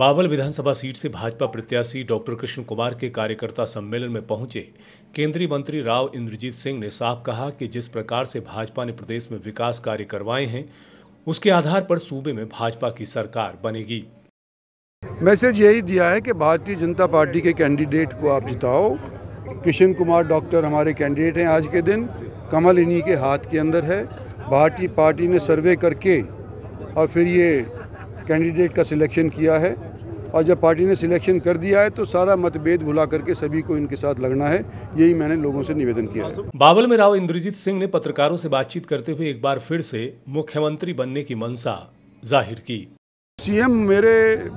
बावल विधानसभा seat से भाजपा प्रत्याशी doctor Krishna Kumar के कार्यकर्ता सम्मेलन में पहुँचे केंद्रीय मंत्री राव इंद्रजीत सिंह ने साफ़ कहा कि जिस प्रकार से भाजपा ने प्रदेश में विकास कार्य करवाए हैं, उसके आधार पर सूबे में भाजपा की सरकार बनेगी। मैसेज यही दिया है कि भारतीय जनता पार्टी के कैंडिडेट को आप जिताओ। कृष्ण कुमार डॉक्टर हमारे कैंडिडेट हैं आज के दिन। कमल इन्हीं के हाथ के अंदर है। भारतीय पार्टी ने सर्वे करके और फिर ये कैंडिडेट का सिलेक्शन किया है। और जब पार्टी ने सिलेक्शन कर दिया है तो सारा मतभेद भुला करके सभी को इनके साथ लगना है। यही मैंने लोगों से निवेदन किया है। बावल में राव इंद्रजीत सिंह ने पत्रकारों से बातचीत करते हुए एक बार फिर से मुख्यमंत्री बनने की मंशा ज़ाहिर की। सीएम मेरे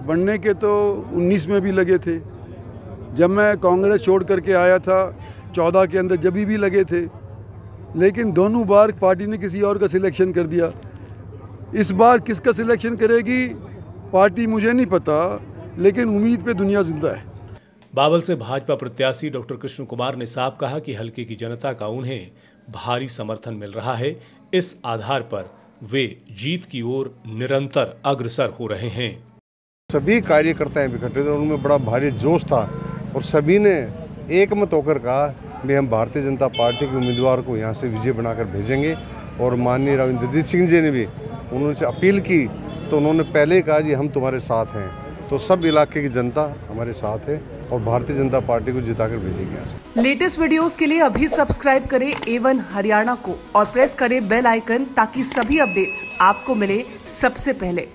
बनने के तो 19 में भी लगे थे। जब मैं कांग्रेस छोड़ करके आया था चौदह के अंदर जब भी लगे थे। लेकिन दोनों बार पार्टी ने किसी और का सिलेक्शन कर दिया। इस बार किसका सिलेक्शन करेगी पार्टी मुझे नहीं पता लेकिन उम्मीद पे दुनिया ज़िंदा है। बावल से भाजपा प्रत्याशी डॉक्टर कृष्ण कुमार ने साफ़ कहा कि हल्के की जनता का उन्हें भारी समर्थन मिल रहा है। इस आधार पर वे जीत की ओर निरंतर अग्रसर हो रहे हैं। सभी कार्यकर्ता इकट्ठे थे उनमें बड़ा भारी जोश था और सभी ने एक मत होकर कहा भी हम भारतीय जनता पार्टी के उम्मीदवार को यहाँ से विजय बनाकर भेजेंगे और माननीय रविंद्रजीत सिंह जी ने भी उन्होंने से अपील की तो उन्होंने पहले कहा जी, हम तुम्हारे साथ हैं। तो सब इलाके की जनता हमारे साथ है और भारतीय जनता पार्टी को जिताकर भेजेगी लेटेस्ट वीडियोस के लिए अभी सब्सक्राइब करें एवन हरियाणा को और प्रेस करें बेल आइकन ताकि सभी अपडेट्स आपको मिले सबसे पहले।